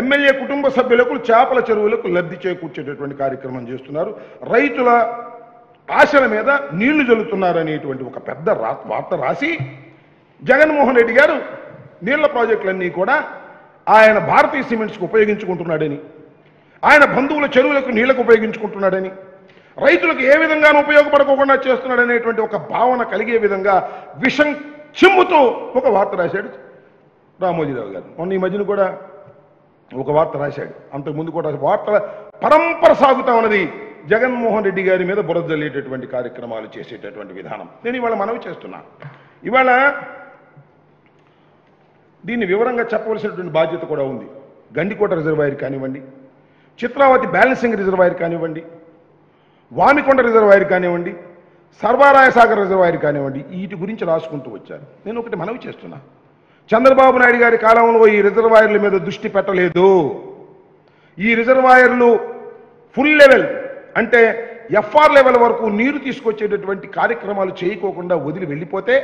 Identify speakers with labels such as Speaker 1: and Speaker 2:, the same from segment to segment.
Speaker 1: MLA కుటుంబ సభ్యులకు చేపల చెరువులకు లబ్ధి చేకూర్చేటటువంటి కార్యక్రమం చేస్తున్నారు. రైతుల ఆశల మీద నీళ్ళు జల్లుతున్నారనేటువంటి ఒక పెద్ద వార్త రాసి జగన్మోహన్ రెడ్డి గారు నీళ్ళ ప్రాజెక్టులన్నీ కూడా ఆయన భారతీయ సిమెంట్స్కి ఉపయోగించుకుంటున్నాడని ఆయన బంధువుల చెరువులకు నీళ్ళకు ఉపయోగించుకుంటున్నాడని రైతులకు ఏ విధంగానూ ఉపయోగపడకుండా చేస్తున్నాడనేటువంటి ఒక భావన కలిగే విధంగా విషం చిమ్ముతో ఒక వార్త రాశాడు రామోజీరావు గారు. మొన్న ఈ మధ్యన కూడా ఒక వార్త రాశాడు. అంతకుముందు కూడా వార్తల పరంపర సాగుతా ఉన్నది. జగన్మోహన్ రెడ్డి గారి మీద బురద జల్లేటటువంటి కార్యక్రమాలు చేసేటటువంటి విధానం. నేను ఇవాళ మనవి చేస్తున్నా. ఇవాళ దీన్ని వివరంగా చెప్పవలసినటువంటి బాధ్యత కూడా ఉంది. గండికోట రిజర్వాయర్ కానివ్వండి చిత్రావతి బ్యాలెన్సింగ్ రిజర్వాయర్ కానివ్వండి వామికొండ రిజర్వాయర్ కానివ్వండి సర్వారాయసాగర్ రిజర్వాయర్ కానివ్వండి వీటి గురించి రాసుకుంటూ వచ్చారు. నేను ఒకటి మనవి చేస్తున్నా. చంద్రబాబు నాయుడు గారి కాలంలో ఈ రిజర్వాయర్ల మీద దృష్టి పెట్టలేదు. ఈ రిజర్వాయర్లు ఫుల్ లెవెల్ అంటే ఎఫ్ఆర్ లెవెల్ వరకు నీరు తీసుకొచ్చేటటువంటి కార్యక్రమాలు చేయకోకుండా వదిలి వెళ్ళిపోతే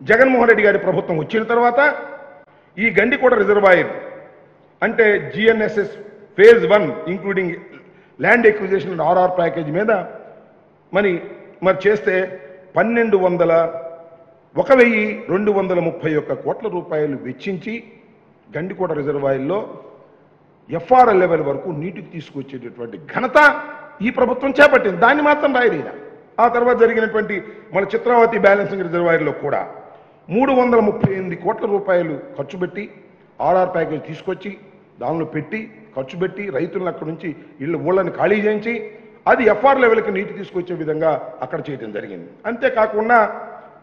Speaker 1: జగన్మోహన్ రెడ్డి గారి ప్రభుత్వం వచ్చిన తర్వాత ఈ గండికోట రిజర్వాయర్ అంటే GNSS phase one including land acquisition and RR package మీద మరి మరి చేస్తే పన్నెండు వందల ఒక వెయ్యి రెండు వందల ముప్పై ఒక్క కోట్ల రూపాయలు వెచ్చించి గండికోట రిజర్వాయర్లో ఎఫ్ఆర్ఎల్ లెవెల్ వరకు నీటికి తీసుకొచ్చేటటువంటి ఘనత ఈ ప్రభుత్వం చేపట్టింది. దాన్ని మాత్రం రాయదీన ఆ తర్వాత జరిగినటువంటి మన చిత్రావతి బ్యాలెన్సింగ్ రిజర్వాయర్లో కూడా మూడు వందల ముప్పై ఎనిమిది కోట్ల రూపాయలు ఖర్చు పెట్టి ఆర్ఆర్ ప్యాకేజ్ తీసుకొచ్చి దానిలో పెట్టి ఖర్చు పెట్టి రైతులను అక్కడి నుంచి ఇళ్ళ ఊళ్ళని ఖాళీ చేయించి అది ఎఫ్ఆర్ లెవెల్కి నీటి తీసుకొచ్చే విధంగా అక్కడ చేయడం జరిగింది. అంతేకాకుండా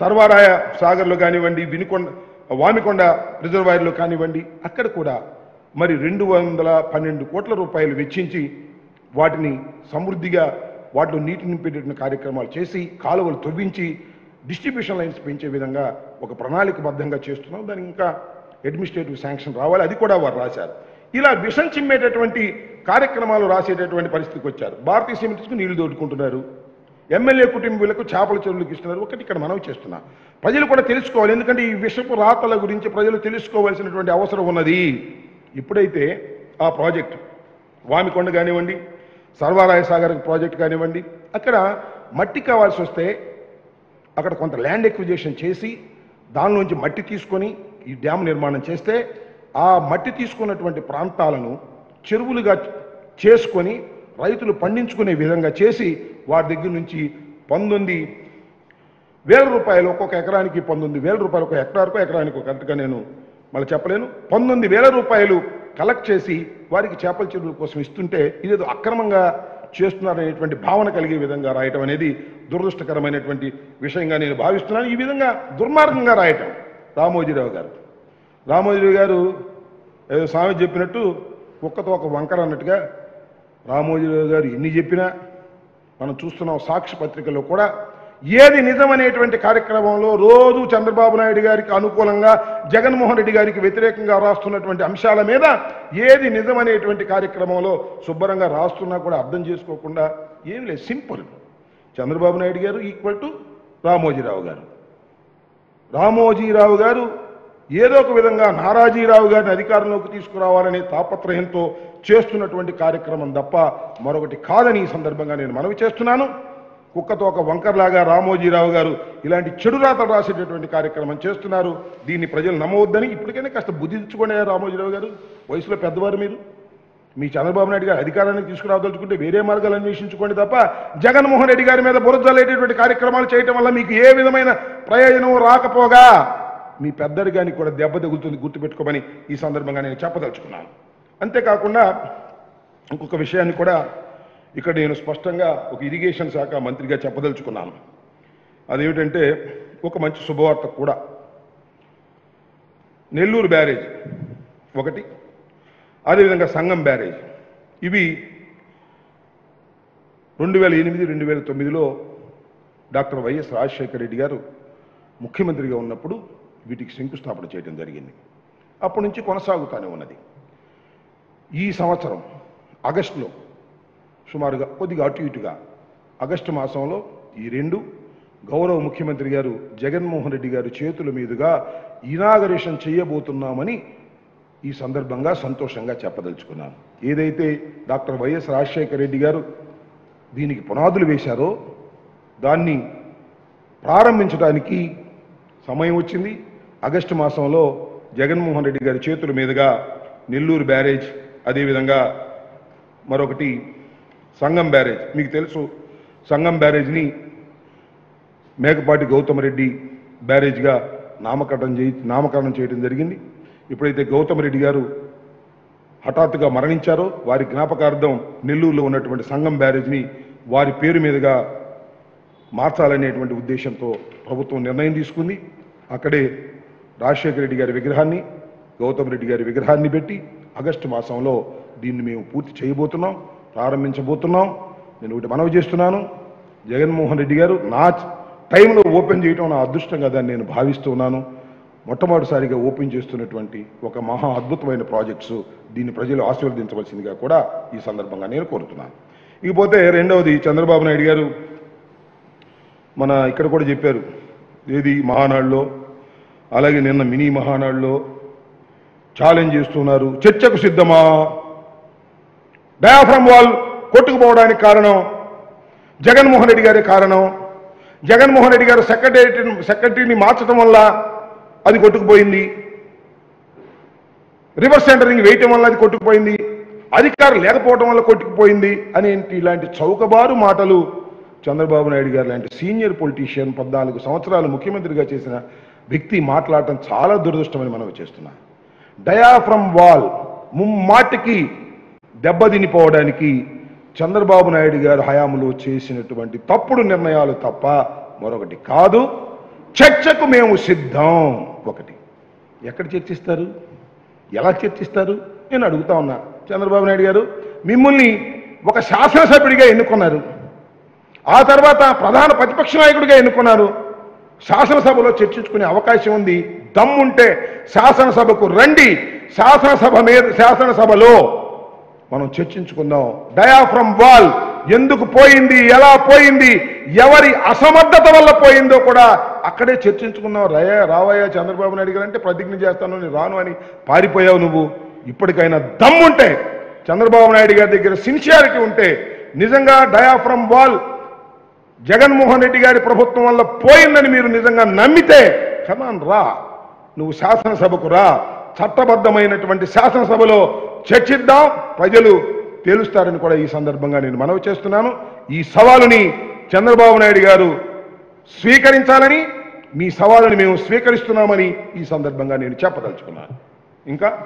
Speaker 1: సర్వారాయ సాగర్లో కానివ్వండి వినుకొండ వామికొండ రిజర్వాయర్లో కానివ్వండి అక్కడ కూడా మరి రెండు వందల పన్నెండు కోట్ల రూపాయలు వెచ్చించి వాటిని సమృద్ధిగా వాటిలో నీటి నింపేటటువంటి కార్యక్రమాలు చేసి కాలువలు తవ్వించి డిస్ట్రిబ్యూషన్ లైన్స్ పెంచే విధంగా ఒక ప్రణాళికబద్ధంగా చేస్తున్నాం. దానికి ఇంకా అడ్మినిస్ట్రేటివ్ శాంక్షన్ రావాలి. అది కూడా వారు రాశారు. ఇలా విషం చిమ్మేటటువంటి కార్యక్రమాలు రాసేటటువంటి పరిస్థితికి వచ్చారు. భారతీయ సిమెంట్స్కు నీళ్ళు దోడుకుంటున్నారు. ఎమ్మెల్యే కుటుంబీలకు చేపల చెరువులకు ఇస్తున్నారు. ఒకటి ఇక్కడ మనవి చేస్తున్నా. ప్రజలు కూడా తెలుసుకోవాలి. ఎందుకంటే ఈ విషపు రాతల గురించి ప్రజలు తెలుసుకోవాల్సినటువంటి అవసరం ఉన్నది. ఇప్పుడైతే ఆ ప్రాజెక్ట్ వామికొండ కానివ్వండి సర్వారాయ సాగర్ ప్రాజెక్ట్ కానివ్వండి అక్కడ మట్టి కావాల్సి వస్తే అక్కడ కొంత ల్యాండ్ ఎక్విజేషన్ చేసి దానిలోంచి మట్టి తీసుకొని ఈ డ్యామ్ నిర్మాణం చేస్తే ఆ మట్టి తీసుకున్నటువంటి ప్రాంతాలను చెరువులుగా చేసుకొని రైతులు పండించుకునే విధంగా చేసి వారి దగ్గర నుంచి పంతొమ్మిది వేల రూపాయలు ఒక్కొక్క ఎకరానికి పంతొమ్మిది వేల రూపాయలు ఒక హెక్టార్కు ఎకరానికి ఒక కరెక్ట్గా నేను మళ్ళీ చెప్పలేను. పంతొమ్మిది వేల రూపాయలు కలెక్ట్ చేసి వారికి చేపల చెరువుల కోసం ఇస్తుంటే ఇదేదో అక్రమంగా చేస్తున్నారనేటువంటి భావన కలిగే విధంగా రాయటం అనేది దురదృష్టకరమైనటువంటి విషయంగా నేను భావిస్తున్నాను. ఈ విధంగా దుర్మార్గంగా రాయటం. రామోజీరావు గారు. రామోజీరావు గారు ఏదో స్వామి చెప్పినట్టు కుక్కతో ఒక వంకర అన్నట్టుగా రామోజీరావు గారు ఎన్ని చెప్పినా మనం చూస్తున్నాం సాక్షి పత్రికలో కూడా ఏది నిజమనేటువంటి కార్యక్రమంలో రోజు చంద్రబాబు నాయుడు గారికి అనుకూలంగా జగన్మోహన్ రెడ్డి గారికి వ్యతిరేకంగా రాస్తున్నటువంటి అంశాల మీద ఏది నిజమనేటువంటి కార్యక్రమంలో శుభ్రంగా రాస్తున్నా కూడా అర్థం చేసుకోకుండా ఏమి లేదు. సింపుల్. చంద్రబాబు నాయుడు గారు ఈక్వల్ టు రామోజీరావు గారు. రామోజీరావు గారు ఏదో ఒక విధంగా నారాజీరావు గారిని అధికారంలోకి తీసుకురావాలనే తాపత్రయంతో చేస్తున్నటువంటి కార్యక్రమం తప్ప మరొకటి కాదని ఈ సందర్భంగా నేను మనవి చేస్తున్నాను. కుక్కతో ఒక వంకర్లాగా రామోజీరావు గారు ఇలాంటి చెడు రాతలు రాసేటటువంటి కార్యక్రమం చేస్తున్నారు. దీన్ని ప్రజలు నమ్మవద్దని ఇప్పటికైనా కాస్త బుద్ధి తెచ్చుకోండి రామోజీరావు గారు. వయసులో పెద్దవారు మీరు. మీ చంద్రబాబు నాయుడు గారు అధికారానికి తీసుకురావదలుచుకుంటే వేరే మార్గాలు అన్వేషించుకోండి తప్ప జగన్మోహన్ రెడ్డి గారి మీద బురదలేటటువంటి కార్యక్రమాలు చేయటం వల్ల మీకు ఏ విధమైన ప్రయోజనం రాకపోగా. మీ పెద్దరిగానికి కూడా దెబ్బ తగులుతుంది గుర్తుపెట్టుకోమని ఈ సందర్భంగా నేను చెప్పదలుచుకున్నాను. అంతేకాకుండా ఇంకొక విషయాన్ని కూడా ఇక్కడ నేను స్పష్టంగా ఒక ఇరిగేషన్ శాఖ మంత్రిగా చెప్పదలుచుకున్నాను. అదేమిటంటే ఒక మంచి శుభవార్త కూడా. నెల్లూరు బ్యారేజ్ ఒకటి అదేవిధంగా సంగం బ్యారేజ్. ఇవి రెండు వేల ఎనిమిది రెండు వేల తొమ్మిదిలో డాక్టర్ వైఎస్ రాజశేఖర రెడ్డి గారు ముఖ్యమంత్రిగా ఉన్నప్పుడు వీటికి శంకుస్థాపన చేయడం జరిగింది. అప్పటి నుంచి కొనసాగుతూనే ఉన్నది. ఈ సంవత్సరం ఆగస్టులో సుమారుగా కొద్దిగా అటు ఇటుగా ఆగస్టు మాసంలో ఈ రెండు గౌరవ ముఖ్యమంత్రి గారు జగన్మోహన్ రెడ్డి గారు చేతుల మీదుగా ఇనాగరేషన్ చేయబోతున్నామని ఈ సందర్భంగా సంతోషంగా చెప్పదలుచుకున్నాను. ఏదైతే డాక్టర్ వైఎస్ రాజశేఖర రెడ్డి గారు దీనికి పునాదులు వేశారో దాన్ని ప్రారంభించడానికి సమయం వచ్చింది. ఆగస్టు మాసంలో జగన్మోహన్ రెడ్డి గారి చేతుల మీదుగా నెల్లూరు బ్యారేజ్ అదేవిధంగా మరొకటి సంగం బ్యారేజ్. మీకు తెలుసు సంగం బ్యారేజ్ని మేకపాటి గౌతమ్ రెడ్డి బ్యారేజ్గా నామకరణం చేయి నామకరణం చేయడం జరిగింది. ఎప్పుడైతే గౌతమ్ రెడ్డి గారు హఠాత్తుగా మరణించారో వారి జ్ఞాపకార్థం నెల్లూరులో ఉన్నటువంటి సంగం బ్యారేజ్ని వారి పేరు మీదుగా మార్చాలనేటువంటి ఉద్దేశంతో ప్రభుత్వం నిర్ణయం తీసుకుంది. అక్కడే రాజశేఖర రెడ్డి గారి విగ్రహాన్ని గౌతమ్ రెడ్డి గారి విగ్రహాన్ని పెట్టి ఆగస్టు మాసంలో దీన్ని మేము పూర్తి చేయబోతున్నాం ప్రారంభించబోతున్నాం. నేను ఒకటి మనవి చేస్తున్నాను. జగన్మోహన్ రెడ్డి గారు నా టైంలో ఓపెన్ చేయటం నా అదృష్టంగా దాన్ని నేను భావిస్తున్నాను మొట్టమొదటిసారిగా ఓపెన్ చేస్తున్నటువంటి ఒక మహా అద్భుతమైన ప్రాజెక్ట్స్ దీన్ని ప్రజలు ఆశీర్వదించవలసిందిగా కూడా ఈ సందర్భంగా నేను కోరుతున్నాను. ఇకపోతే రెండవది చంద్రబాబు నాయుడు గారు మన ఇక్కడ కూడా చెప్పారు ఏది మహానాడులో అలాగే నిన్న మినీ మహానాడులో ఛాలెంజ్ చేస్తున్నారు. చర్చకు సిద్ధమా? డయాఫ్రమ్ వాల్ కొట్టుకుపోవడానికి కారణం జగన్మోహన్ రెడ్డి గారి కారణం. జగన్మోహన్ రెడ్డి గారు సెక్రటరీ సెక్రటరీని మార్చడం వల్ల అది కొట్టుకుపోయింది. రివర్స్ సెంటరింగ్ వేయటం వల్ల అది కొట్టుకుపోయింది. అధికారం లేకపోవడం వల్ల కొట్టుకుపోయింది అనేంటి ఇలాంటి చౌకబారు మాటలు చంద్రబాబు నాయుడు గారు లాంటి సీనియర్ పొలిటీషియన్ పద్నాలుగు సంవత్సరాలు ముఖ్యమంత్రిగా చేసిన వ్యక్తి మాట్లాడటం చాలా దురదృష్టమని మనం చేస్తున్నాం. డయాఫ్రమ్ వాల్ ముమ్మాటికి దెబ్బతినిపోవడానికి చంద్రబాబు నాయుడు గారు హయాంలో చేసినటువంటి తప్పుడు నిర్ణయాలు తప్ప మరొకటి కాదు. చర్చకు మేము సిద్ధం ఒకటి. ఎక్కడ చర్చిస్తారు? ఎలా చర్చిస్తారు? నేను అడుగుతా ఉన్నా. చంద్రబాబు నాయుడు గారు మిమ్మల్ని ఒక శాసనసభ్యుడిగా ఎన్నుకున్నారు. ఆ తర్వాత ప్రధాన ప్రతిపక్ష నాయకుడిగా ఎన్నుకున్నారు. శాసనసభలో చర్చించుకునే అవకాశం ఉంది. దమ్ముంటే శాసనసభకు రండి. శాసనసభ మీద శాసనసభలో మనం చర్చించుకుందాం. డయాఫ్రమ్ వాల్ ఎందుకు పోయింది? ఎలా పోయింది? ఎవరి అసమర్థత వల్ల పోయిందో కూడా అక్కడే చర్చించుకున్నావు రయ రావయ్య చంద్రబాబు నాయుడు గారు అంటే ప్రతిజ్ఞ చేస్తాను నేను రాను అని పారిపోయావు నువ్వు. ఇప్పటికైనా దమ్ముంటే చంద్రబాబు నాయుడు గారి దగ్గర సిన్సియారిటీ ఉంటే నిజంగా డయాఫ్రమ్ వాల్ జగన్మోహన్ రెడ్డి గారి ప్రభుత్వం వల్ల పోయిందని మీరు నిజంగా నమ్మితే కమాన్ రా. నువ్వు శాసనసభకు రా. చట్టబద్ధమైనటువంటి శాసనసభలో చర్చిద్దాం. ప్రజలు తేలుస్తారని కూడా ఈ సందర్భంగా నేను మనవి చేస్తున్నాను. ఈ సవాలుని చంద్రబాబు నాయుడు గారు స్వీకరించాలని మీ సవాలుని మేము స్వీకరిస్తున్నామని ఈ సందర్భంగా నేను చెప్పదలుచుకున్నాను. ఇంకా?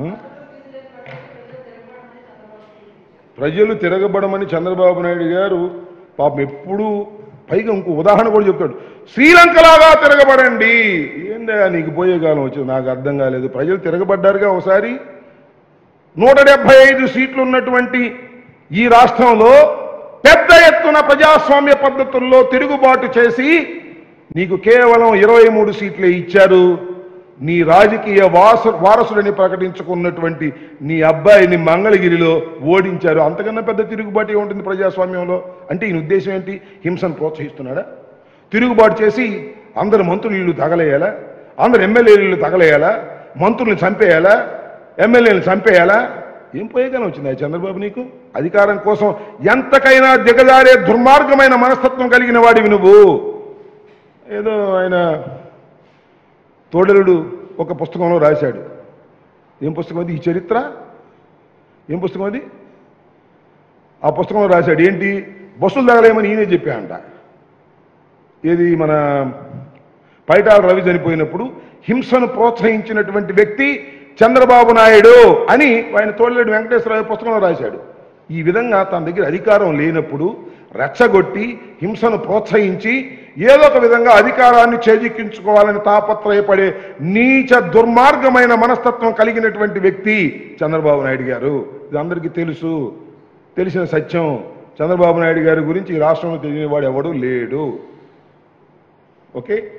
Speaker 1: ఉం? ప్రజలు తిరగబడమని చంద్రబాబు నాయుడు గారు పాపం ఎప్పుడూ పైగా ఇంకో ఉదాహరణ కూడా చెప్తాడు. శ్రీలంకలాగా తిరగబడండి. ఏందా నీకు పోయే కాలం వచ్చింది? నాకు అర్థం కాలేదు. ప్రజలు తిరగబడ్డారుగా ఒకసారి. నూట డెబ్బై ఐదు సీట్లు ఉన్నటువంటి ఈ రాష్ట్రంలో పెద్ద ఎత్తున ప్రజాస్వామ్య పద్ధతుల్లో తిరుగుబాటు చేసి నీకు కేవలం ఇరవై మూడు సీట్లే ఇచ్చారు. నీ రాజకీయ వాసు వారసుడని ప్రకటించుకున్నటువంటి నీ అబ్బాయిని మంగళగిరిలో ఓడించారు. అంతకన్నా పెద్ద తిరుగుబాటు ఏముంటుంది ప్రజాస్వామ్యంలో? అంటే ఈయన ఉద్దేశం ఏంటి? హింసను ప్రోత్సహిస్తున్నాడా? తిరుగుబాటు చేసి అందరు మంత్రులు ఇల్లు తగలేయాలా? అందరు ఎమ్మెల్యేలు తగలేయాలా? మంత్రుల్ని చంపేయాలా? ఎమ్మెల్యేలు చంపేయాలా? ఏం పోయేగానే వచ్చింది చంద్రబాబు నీకు? అధికారం కోసం ఎంతకైనా దిగజారే దుర్మార్గమైన మనస్తత్వం కలిగిన వాడివి నువ్వు. ఏదో ఆయన తోడలుడు ఒక పుస్తకంలో రాశాడు. ఏం పుస్తకం అది? ఈ చరిత్ర? ఏం పుస్తకం అది? ఆ పుస్తకంలో రాశాడు. ఏంటి? బస్సులు తగలేమని ఈయనే చెప్పాడంట. ఏది? మన పైటాల రవి చనిపోయినప్పుడు హింసను ప్రోత్సహించినటువంటి వ్యక్తి చంద్రబాబు నాయుడు అని ఆయన తోడలేడు వెంకటేశ్వరరావు పుస్తకంలో రాశాడు. ఈ విధంగా తన దగ్గర అధికారం లేనప్పుడు రెచ్చగొట్టి హింసను ప్రోత్సహించి ఏదో ఒక విధంగా అధికారాన్ని చేజిక్కించుకోవాలని తాపత్రయపడే నీచ దుర్మార్గమైన మనస్తత్వం కలిగినటువంటి వ్యక్తి చంద్రబాబు నాయుడు గారు. ఇది అందరికీ తెలుసు. తెలిసిన సత్యం. చంద్రబాబు నాయుడు గారి గురించి ఈ రాష్ట్రంలో తెలియని వాడు ఎవడు లేడు. ఓకే?